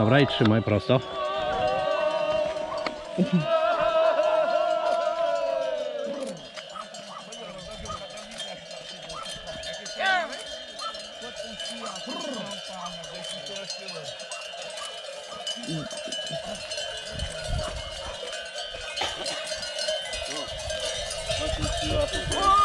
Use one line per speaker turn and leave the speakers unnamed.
Dobra i trzymaj prosto. Oh!